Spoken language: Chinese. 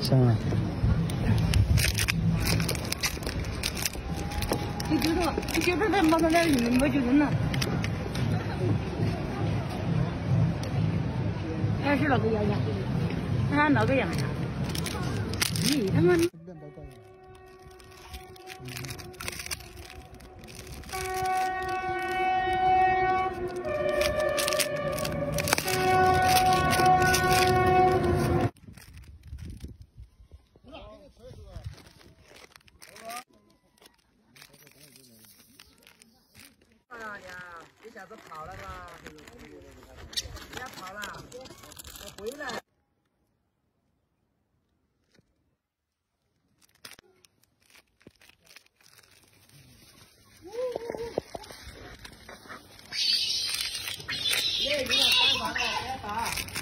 行了。你就说，你就说在马上在人我就扔了。还是那个样样，他那个样样。你他妈！哎呀，一下子跑了是吧？人家跑了，我回来。耶，你看，打打打打。